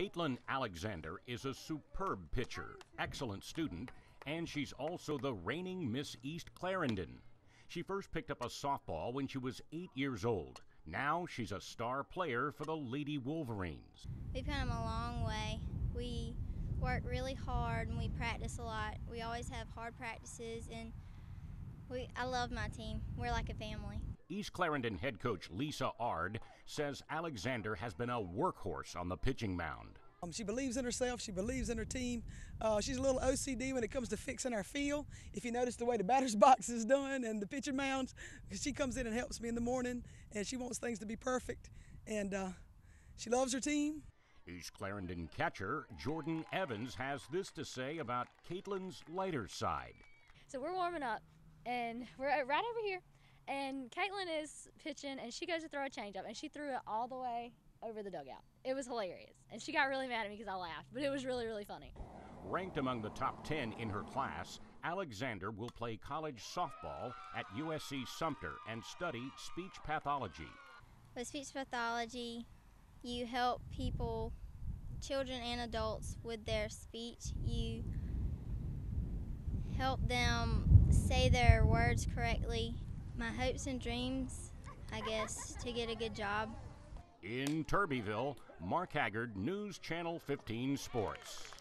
Kaitlin Alexander is a superb pitcher, excellent student, and she's also the reigning Miss East Clarendon. She first picked up a softball when she was eight years old. Now she's a star player for the Lady Wolverines. We've come a long way. We work really hard and we practice a lot. We always have hard practices and we I love my team. We're like a family. East Clarendon head coach Lisa Ard says Alexander has been a workhorse on the pitching mound. Um, she believes in herself. She believes in her team. Uh, she's a little OCD when it comes to fixing our field. If you notice the way the batter's box is done and the pitching mounds, she comes in and helps me in the morning, and she wants things to be perfect. And uh, she loves her team. East Clarendon catcher Jordan Evans has this to say about Kaitlin's lighter side. So we're warming up, and we're right over here. And Kaitlin is pitching, and she goes to throw a changeup, and she threw it all the way over the dugout. It was hilarious. And she got really mad at me because I laughed, but it was really, really funny. Ranked among the top 10 in her class, Alexander will play college softball at USC Sumter and study speech pathology. With speech pathology, you help people, children and adults, with their speech. You help them say their words correctly. My hopes and dreams, I guess, to get a good job. In Turbyville, Mark Haggard, News Channel 15 Sports.